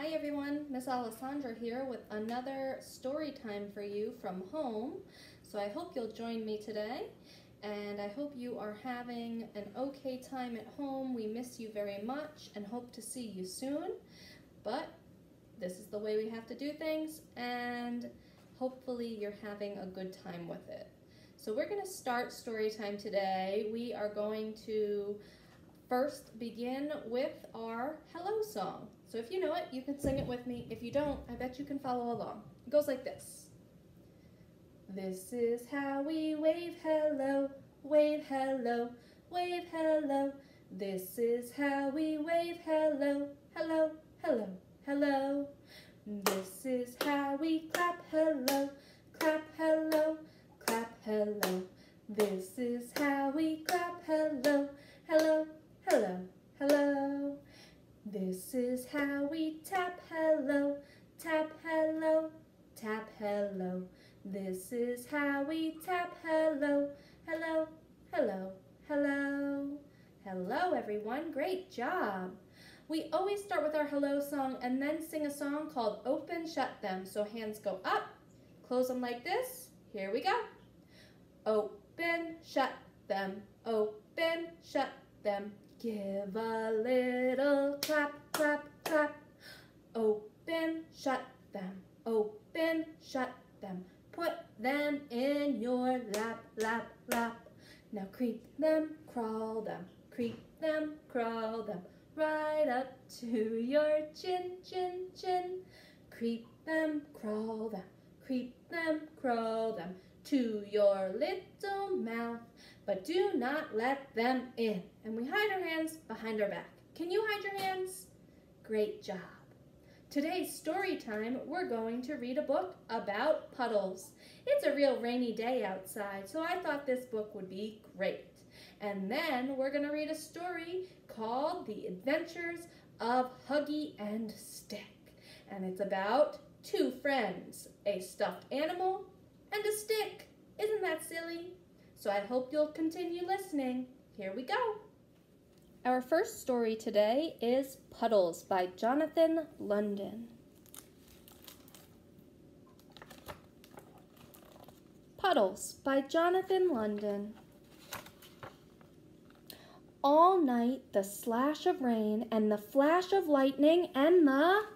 Hi everyone, Miss Alessandra here with another story time for you from home. So I hope you'll join me today and I hope you are having an okay time at home. We miss you very much and hope to see you soon. But this is the way we have to do things and hopefully you're having a good time with it. So we're going to start story time today. We are going to first begin with our hello song. So if you know it, you can sing it with me. If you don't, I bet you can follow along. It goes like this. This is how we wave hello, wave hello, wave hello. This is how we wave hello, hello, hello, hello. This is how we clap hello, clap hello, clap hello. This is how we clap hello, hello, hello, hello. This is how we tap hello, tap hello, tap hello. This is how we tap hello, hello, hello, hello. Hello everyone, great job. We always start with our hello song and then sing a song called Open Shut Them. So hands go up, close them like this. Here we go. Open, shut them, open, shut them. Give a little clap, clap, clap. Open, shut them, open, shut them. Put them in your lap, lap, lap. Now creep them, crawl them, creep them, crawl them. Right up to your chin, chin, chin. Creep them, crawl them, creep them, crawl them to your little mouth, but do not let them in. And we hide our hands behind our back. Can you hide your hands? Great job. Today's story time, we're going to read a book about puddles. It's a real rainy day outside, so I thought this book would be great. And then we're going to read a story called The Adventures of Huggy and Stick. And it's about two friends, a stuffed animal and a stick. Isn't that silly? So I hope you'll continue listening. Here we go. Our first story today is Puddles by Jonathan London. Puddles by Jonathan London. All night the slash of rain and the flash of lightning and the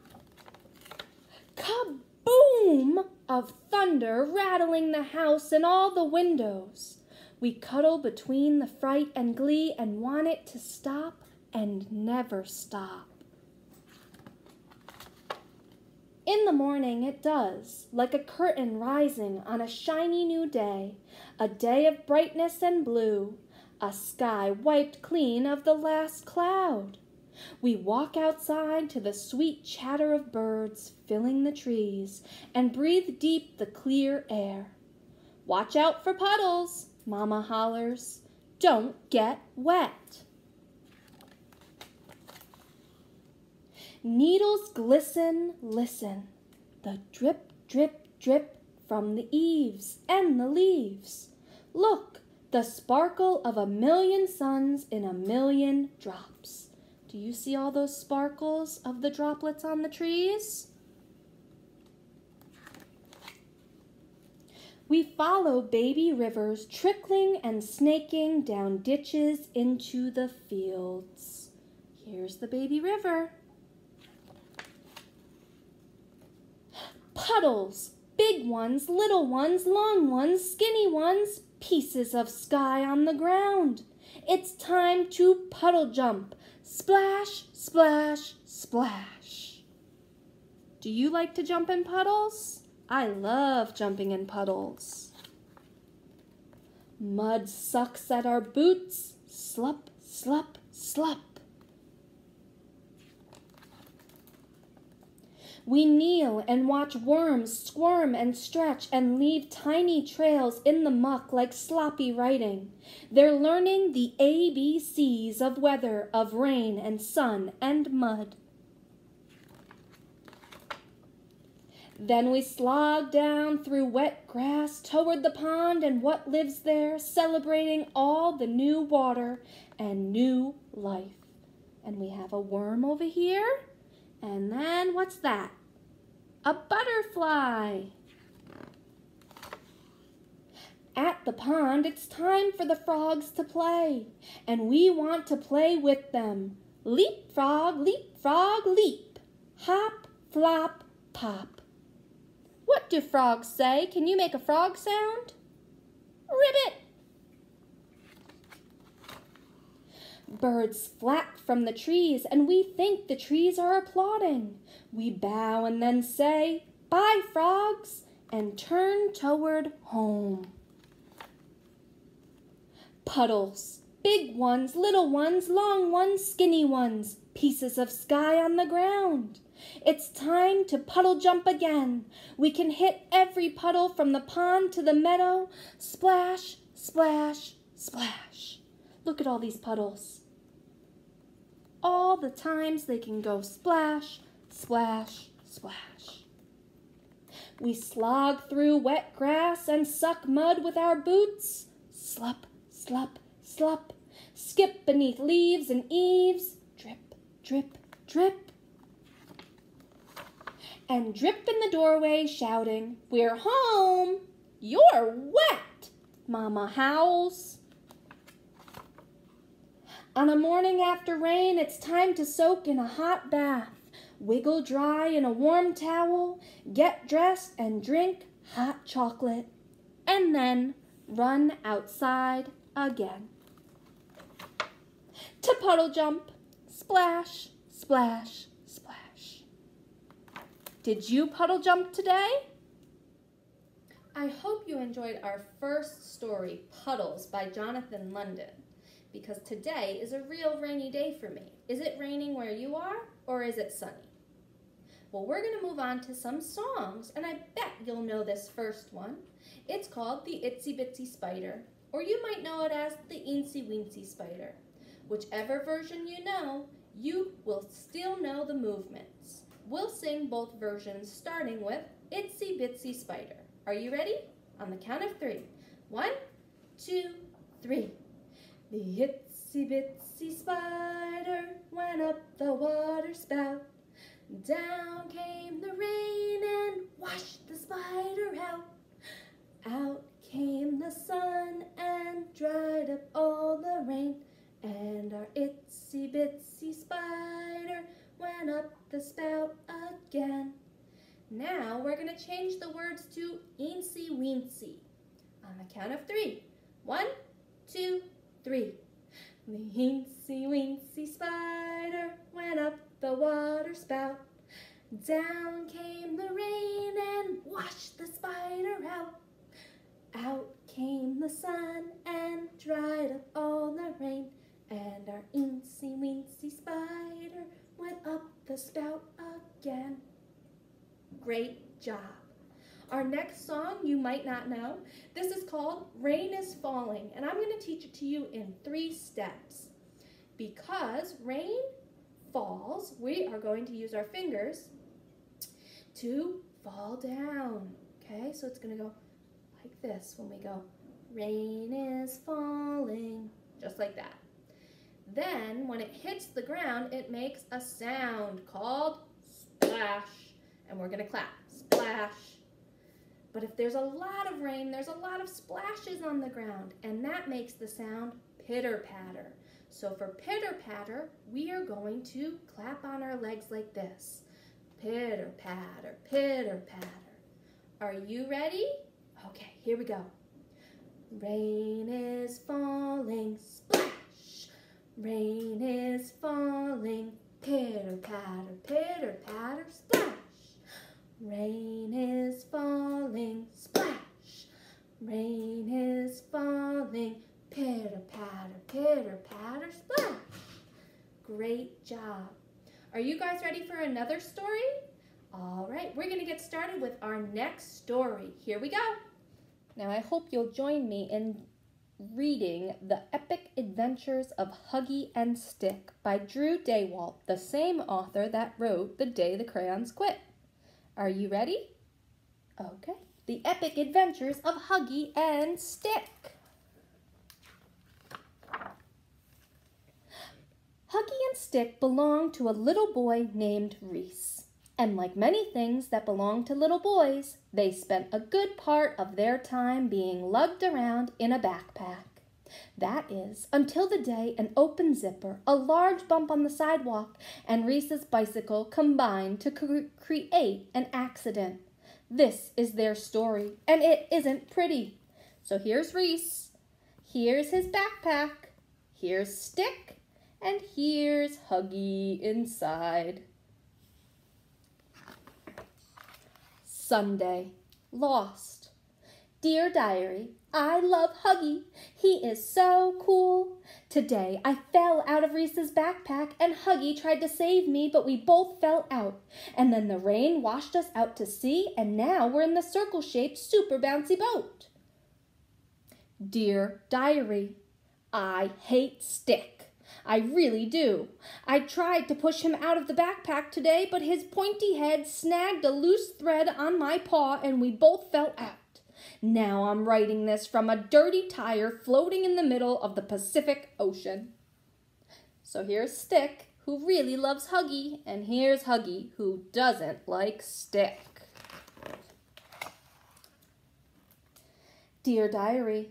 kaboom of thunder rattling the house and all the windows. We cuddle between the fright and glee and want it to stop and never stop. In the morning it does, like a curtain rising on a shiny new day, a day of brightness and blue, a sky wiped clean of the last cloud. We walk outside to the sweet chatter of birds filling the trees and breathe deep the clear air. Watch out for puddles, Mama hollers. Don't get wet. Needles glisten, listen. The drip, drip, drip from the eaves and the leaves. Look, the sparkle of a million suns in a million drops. Do you see all those sparkles of the droplets on the trees? We follow baby rivers trickling and snaking down ditches into the fields. Here's the baby river. Puddles, big ones, little ones, long ones, skinny ones, pieces of sky on the ground. It's time to puddle jump. Splash, splash, splash. Do you like to jump in puddles? I love jumping in puddles. Mud sucks at our boots. Slup, slup, slup. We kneel and watch worms squirm and stretch and leave tiny trails in the muck like sloppy writing. They're learning the ABCs of weather, of rain and sun and mud. Then we slog down through wet grass toward the pond and what lives there, celebrating all the new water and new life. And we have a worm over here And then what's that? A butterfly. At the pond, it's time for the frogs to play, and we want to play with them. Leap, frog, leap, frog, leap. Hop, flop, pop. What do frogs say? Can you make a frog sound? Ribbit. Birds flap from the trees, and we think the trees are applauding. We bow and then say, Bye, frogs, and turn toward home. Puddles, big ones, little ones, long ones, skinny ones, pieces of sky on the ground. It's time to puddle jump again. We can hit every puddle from the pond to the meadow. Splash, splash, splash. Look at all these puddles. All the times they can go splash, splash, splash. We slog through wet grass and suck mud with our boots. Slup, slup, slup. Skip beneath leaves and eaves. Drip, drip, drip and drip in the doorway shouting, We're home! You're wet! Mama howls. On a morning after rain, it's time to soak in a hot bath, wiggle dry in a warm towel, get dressed and drink hot chocolate, and then run outside again. To puddle jump, splash, splash, splash. did you puddle jump today? I hope you enjoyed our first story, Puddles by Jonathan London, because today is a real rainy day for me. Is it raining where you are, or is it sunny? Well, we're going to move on to some songs, and I bet you'll know this first one. It's called The Itsy Bitsy Spider, or you might know it as The Eensy Weensy Spider. Whichever version you know, you will still know the movements. We'll sing both versions starting with Itsy Bitsy Spider. Are you ready? On the count of three. One, two, three. The itsy bitsy spider went up the water spout. Down came the rain and washed the spider out. Out came the sun and dried up all the rain. And our itsy bitsy spider went up the spout again. Now we're going to change the words to eensy weensy. On the count of three. One, two, three. The eensy weensy spider went up the water spout. Down came the rain and washed the spider out. Out came the sun and dried the spout again. Great job. Our next song you might not know. This is called Rain is Falling, and I'm going to teach it to you in three steps. Because rain falls, we are going to use our fingers to fall down. Okay, so it's going to go like this when we go, rain is falling, just like that. Then, when it hits the ground, it makes a sound called splash. And we're going to clap. Splash. But if there's a lot of rain, there's a lot of splashes on the ground. And that makes the sound pitter-patter. So for pitter-patter, we are going to clap on our legs like this. Pitter-patter, pitter-patter. Are you ready? Okay, here we go. Rain is falling, splash. Rain is falling, pitter patter, pitter patter, splash. Rain is falling, splash. Rain is falling, pitter patter, pitter patter, splash. Great job. Are you guys ready for another story? All right, we're going to get started with our next story. Here we go. Now, I hope you'll join me in reading The Epic Adventures of Huggy and Stick by Drew Daywalt, the same author that wrote The Day the Crayons Quit. Are you ready? Okay. The Epic Adventures of Huggy and Stick. Huggy and stick belonged to a little boy named Reese. And like many things that belong to little boys, they spent a good part of their time being lugged around in a backpack. That is, until the day an open zipper, a large bump on the sidewalk, and Reese's bicycle combined to cre- create an accident. This is their story, and it isn't pretty. So here's Reese. Here's his backpack. Here's Stick. And here's Huggy inside. Sunday. Lost. Dear Diary, I love Huggy. He is so cool. Today I fell out of Reese's backpack and Huggy tried to save me, but we both fell out. And then the rain washed us out to sea, and now we're in the circle shaped super bouncy boat. Dear Diary, I hate Stick. I really do. I tried to push him out of the backpack today, but his pointy head snagged a loose thread on my paw and we both fell out. Now I'm writing this from a dirty tire floating in the middle of the Pacific Ocean. So here's Stick, who really loves Huggy, and here's Huggy, who doesn't like Stick. Dear Diary,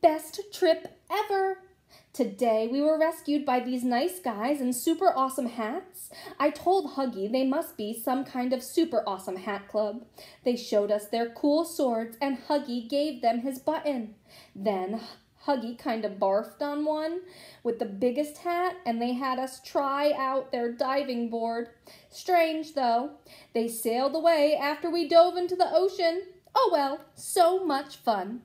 best trip ever. Today we were rescued by these nice guys in super awesome hats. I told Huggy they must be some kind of super awesome hat club. They showed us their cool swords and Huggy gave them his button. Then Huggy kind of barfed on one with the biggest hat and they had us try out their diving board. Strange though, they sailed away after we dove into the ocean. Oh well, so much fun.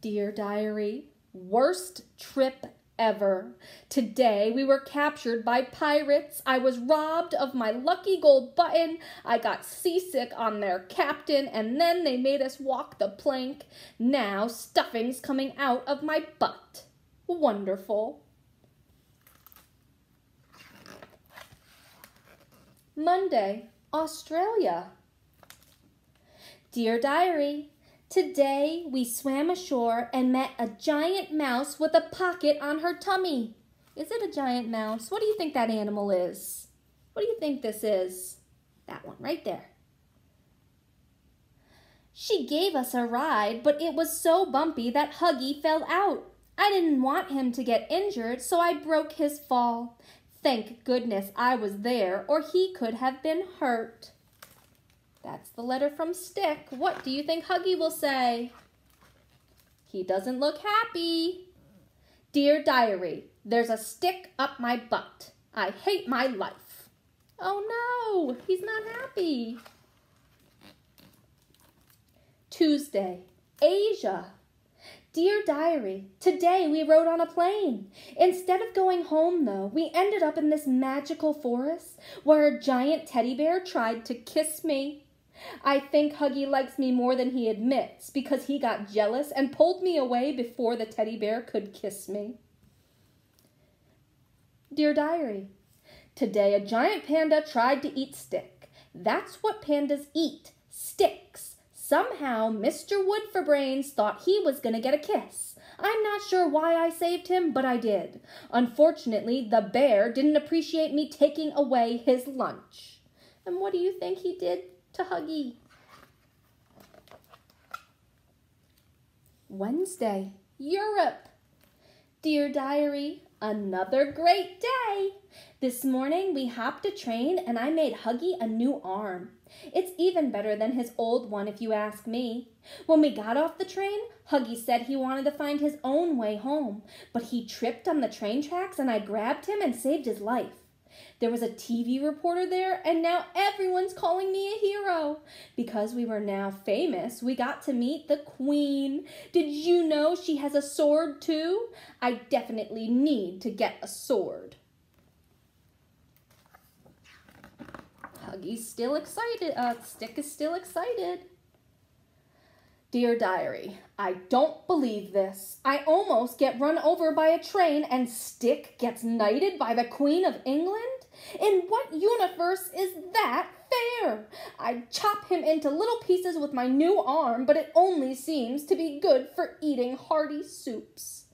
Dear Diary, Worst trip ever. Today we were captured by pirates. I was robbed of my lucky gold button. I got seasick on their captain, and then they made us walk the plank. Now stuffing's coming out of my butt. Wonderful. Monday, Australia. Dear Diary, Today we swam ashore and met a giant mouse with a pocket on her tummy. Is it a giant mouse? What do you think that animal is? What do you think this is? That one right there. She gave us a ride, but it was so bumpy that Huggy fell out. I didn't want him to get injured, so I broke his fall. Thank goodness I was there, or he could have been hurt. That's the letter from Stick. What do you think Huggy will say? He doesn't look happy. Dear Diary, there's a stick up my butt. I hate my life. Oh no, he's not happy. Tuesday, Asia. Dear Diary, today we rode on a plane. Instead of going home, though, we ended up in this magical forest where a giant teddy bear tried to kiss me. I think Huggy likes me more than he admits because he got jealous and pulled me away before the teddy bear could kiss me. Dear Diary, Today a giant panda tried to eat stick. That's what pandas eat, sticks. Somehow Mr. Wood for Brains thought he was going to get a kiss. I'm not sure why I saved him, but I did. Unfortunately, the bear didn't appreciate me taking away his lunch. And what do you think he did to Huggy. Wednesday, Europe. Dear Diary, another great day. This morning we hopped a train and I made Huggy a new arm. It's even better than his old one if you ask me. When we got off the train, Huggy said he wanted to find his own way home, but he tripped on the train tracks and I grabbed him and saved his life. There was a TV reporter there, and now everyone's calling me a hero. Because we were now famous, we got to meet the Queen. Did you know she has a sword too? I definitely need to get a sword. Huggy's still excited. Uh, Stick is still excited. Dear Diary, I don't believe this. I almost get run over by a train and Stick gets knighted by the Queen of England? In what universe is that fair? I'd chop him into little pieces with my new arm, but it only seems to be good for eating hearty soups.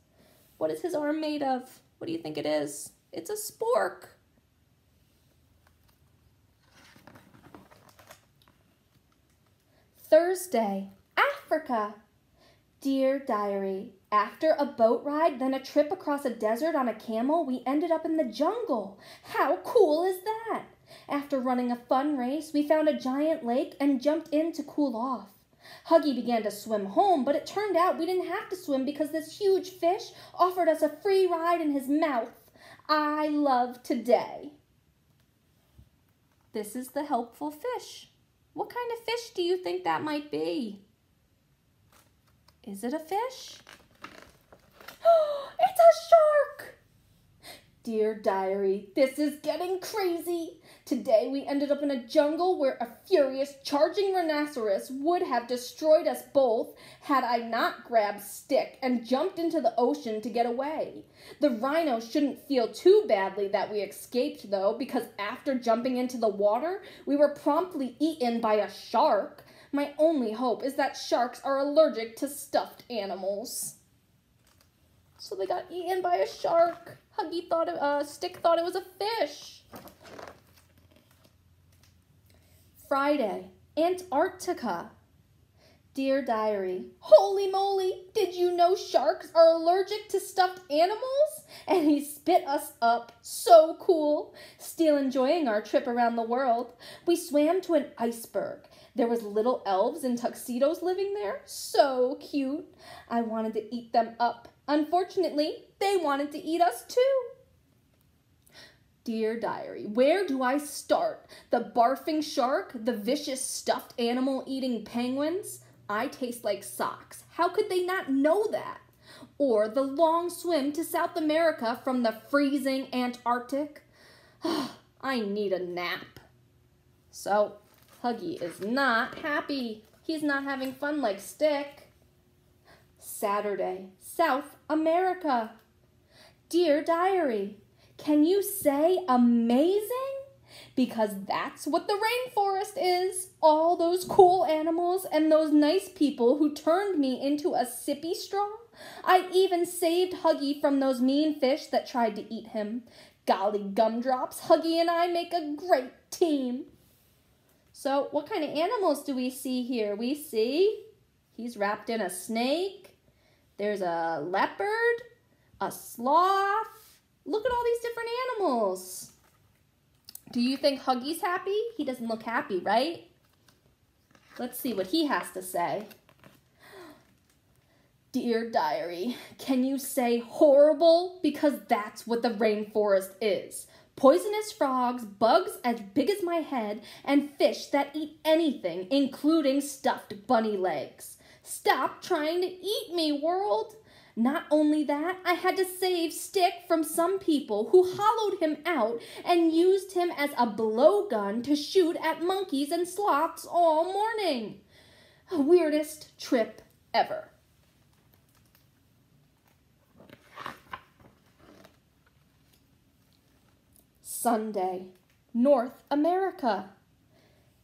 What is his arm made of? What do you think it is? It's a spork. Thursday, Africa. Dear Diary, after a boat ride, then a trip across a desert on a camel, we ended up in the jungle. How cool is that? After running a fun race, we found a giant lake and jumped in to cool off. Huggy began to swim home, but it turned out we didn't have to swim because this huge fish offered us a free ride in his mouth. I love today. This is the helpful fish. What kind of fish do you think that might be? Is it a fish? it's a shark! Dear diary, this is getting crazy. Today we ended up in a jungle where a furious charging rhinoceros would have destroyed us both had I not grabbed Stick and jumped into the ocean to get away. The rhino shouldn't feel too badly that we escaped though, because after jumping into the water, we were promptly eaten by a shark. My only hope is that sharks are allergic to stuffed animals. So they got eaten by a shark. Huggy thought, it, uh, Stick thought it was a fish. Friday, Antarctica. Dear Diary, holy moly, did you know sharks are allergic to stuffed animals? And he spit us up. So cool. Still enjoying our trip around the world. We swam to an iceberg. There was little elves in tuxedos living there. So cute. I wanted to eat them up. Unfortunately, they wanted to eat us too. Dear Diary, where do I start? The barfing shark? The vicious stuffed animal eating penguins? I taste like socks. How could they not know that? Or the long swim to South America from the freezing Antarctic? I need a nap. So, Huggy is not happy. He's not having fun like Stick. Saturday, South America. Dear Diary, can you say amazing? Because that's what the rainforest is. All those cool animals and those nice people who turned me into a sippy straw. I even saved Huggy from those mean fish that tried to eat him. Golly gumdrops, Huggy and I make a great team. So what kind of animals do we see here? We see he's wrapped in a snake. There's a leopard, a sloth, Look at all these different animals. Do you think Huggy's happy? He doesn't look happy, right? Let's see what he has to say. Dear Diary, can you say horrible? Because that's what the rainforest is. Poisonous frogs, bugs as big as my head, and fish that eat anything, including stuffed bunny legs. Stop trying to eat me, world. Not only that, I had to save Stick from some people who hollowed him out and used him as a blowgun to shoot at monkeys and sloths all morning. Weirdest trip ever. Sunday, North America.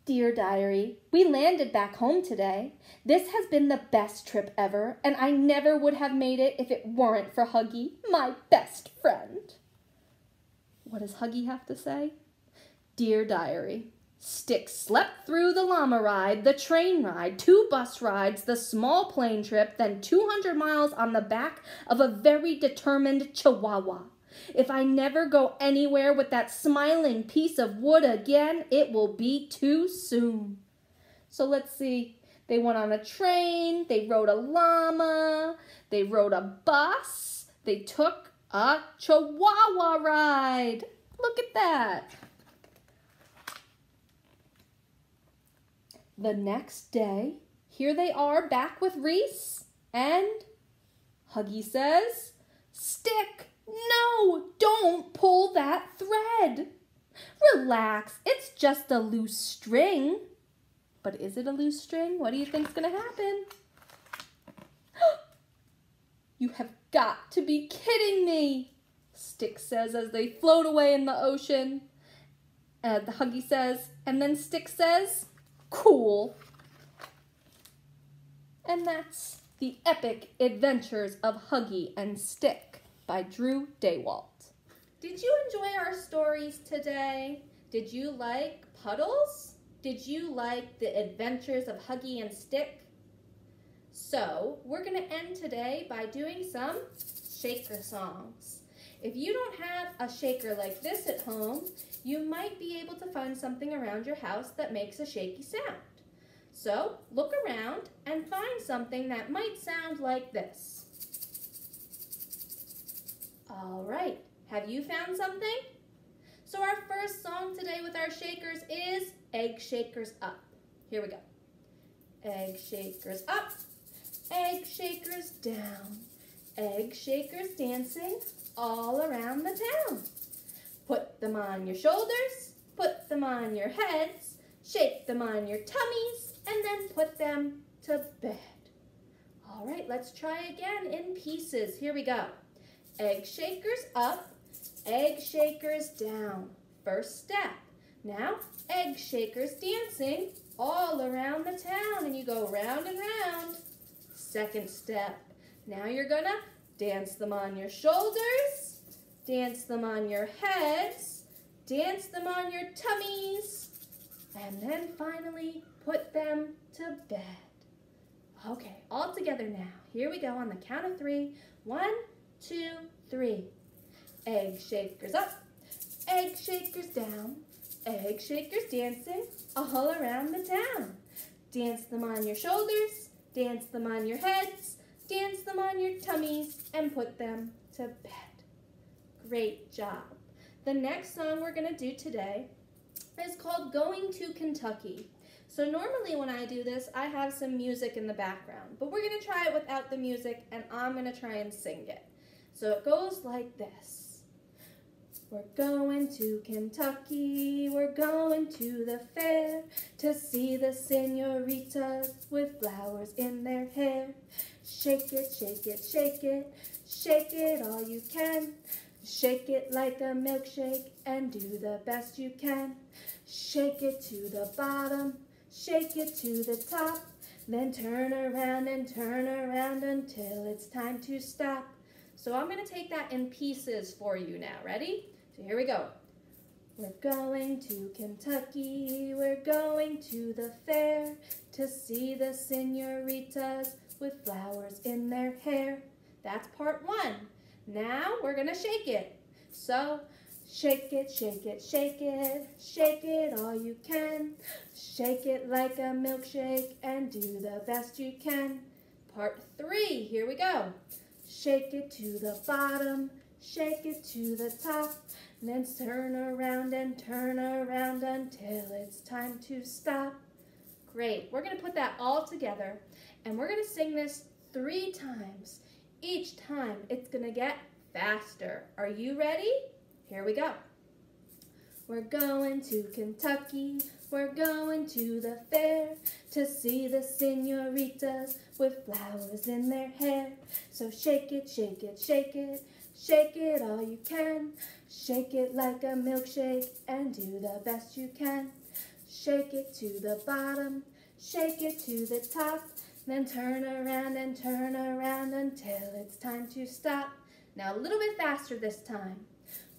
Dear Diary, we landed back home today. This has been the best trip ever, and I never would have made it if it weren't for Huggy, my best friend. What does Huggy have to say? Dear Diary, Stick slept through the llama ride, the train ride, two bus rides, the small plane trip, then 200 miles on the back of a very determined chihuahua. If I never go anywhere with that smiling piece of wood again, it will be too soon. So let's see. They went on a train, they rode a llama, they rode a bus, they took a chihuahua ride. Look at that. The next day, here they are back with Reese, and Huggy says, Stick! No, don't pull that thread. Relax, it's just a loose string. But is it a loose string? What do you think's gonna happen? you have got to be kidding me, Stick says as they float away in the ocean. And the Huggy says, and then Stick says, cool. And that's the epic adventures of Huggy and Stick by Drew Daywalt. Did you enjoy our stories today? Did you like Puddles? Did you like the adventures of Huggy and Stick? So, we're going to end today by doing some shaker songs. If you don't have a shaker like this at home, you might be able to find something around your house that makes a shaky sound. So, look around and find something that might sound like this. All right, have you found something? So our first song today with our shakers is Egg Shakers Up. Here we go. Egg shakers up, egg shakers down, egg shakers dancing all around the town. Put them on your shoulders, put them on your heads, shake them on your tummies, and then put them to bed. All right, let's try again in pieces. Here we go. Egg shakers up, egg shakers down. First step. Now, egg shakers dancing all around the town. And you go round and round. Second step. Now you're gonna dance them on your shoulders, dance them on your heads, dance them on your tummies, and then finally put them to bed. Okay, all together now. Here we go on the count of three. One, two, three. Egg shakers up, egg shakers down, egg shakers dancing all around the town. Dance them on your shoulders, dance them on your heads, dance them on your tummies, and put them to bed. Great job. The next song we're going to do today is called Going to Kentucky. So normally when I do this, I have some music in the background, but we're going to try it without the music, and I'm going to try and sing it. So it goes like this. We're going to Kentucky, we're going to the fair to see the senoritas with flowers in their hair. Shake it, shake it, shake it, shake it all you can. Shake it like a milkshake and do the best you can. Shake it to the bottom, shake it to the top, then turn around and turn around until it's time to stop. So I'm going to take that in pieces for you now. Ready? So here we go. We're going to Kentucky, we're going to the fair to see the senoritas with flowers in their hair. That's part one. Now we're going to shake it. So shake it, shake it, shake it, shake it all you can. Shake it like a milkshake and do the best you can. Part three, here we go. Shake it to the bottom, shake it to the top, and then turn around and turn around until it's time to stop. Great, we're gonna put that all together and we're gonna sing this three times. Each time it's gonna get faster. Are you ready? Here we go. We're going to Kentucky, we're going to the fair to see the senoritas with flowers in their hair. So shake it, shake it, shake it, shake it all you can. Shake it like a milkshake and do the best you can. Shake it to the bottom, shake it to the top, then turn around and turn around until it's time to stop. Now a little bit faster this time.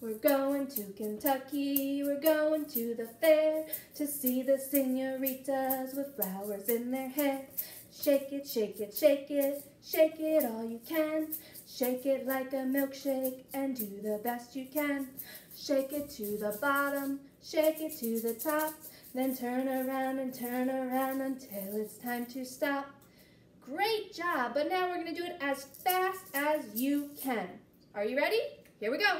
We're going to Kentucky, we're going to the fair to see the senoritas with flowers in their hair. Shake it, shake it, shake it, shake it all you can. Shake it like a milkshake and do the best you can. Shake it to the bottom, shake it to the top, then turn around and turn around until it's time to stop. Great job, but now we're gonna do it as fast as you can. Are you ready? Here we go.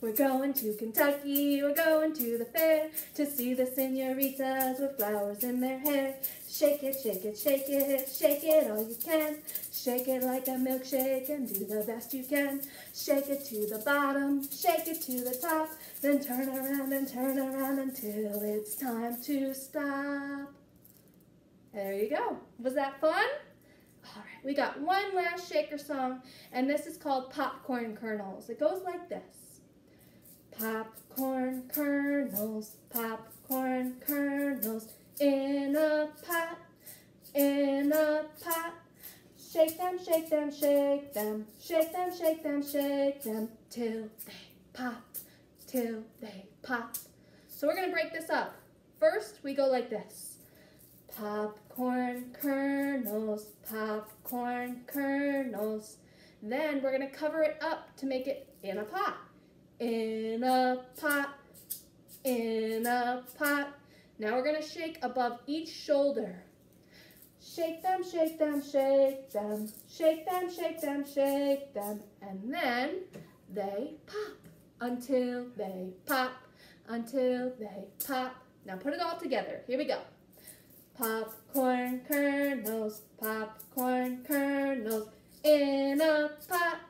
We're going to Kentucky, we're going to the fair to see the senoritas with flowers in their hair. Shake it, shake it, shake it, shake it all you can. Shake it like a milkshake and do the best you can. Shake it to the bottom, shake it to the top, then turn around and turn around until it's time to stop. There you go. Was that fun? All right, we got one last shaker song, and this is called Popcorn Kernels. It goes like this. Popcorn kernels, popcorn kernels in a pot, in a pot. Shake them, shake them, shake them, shake them, shake them, shake them till they pop. till they pop. So we're gonna break this up. First, we go like this. Popcorn kernels, popcorn kernels. Then we're gonna cover it up to make it in a pot. In a pot, in a pot. Now we're gonna shake above each shoulder. Shake them, shake them, shake them, shake them, shake them, shake them, and then they pop until they pop, until they pop. Now put it all together. Here we go. Popcorn kernels, popcorn kernels, in a pot,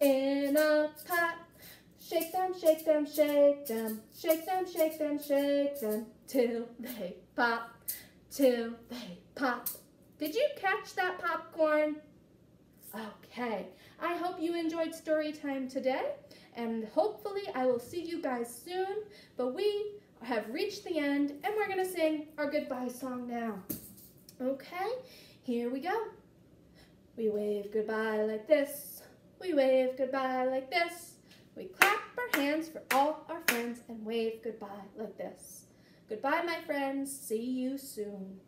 in a pot. Shake them, shake them, shake them, shake them, shake them, shake them, till they pop, till they pop. Did you catch that popcorn? Okay, I hope you enjoyed story time today, and hopefully I will see you guys soon, but we have reached the end, and we're gonna sing our goodbye song now. Okay, here we go. We wave goodbye like this, we wave goodbye like this, we clap our hands for all our friends and wave goodbye like this. Goodbye, my friends. See you soon.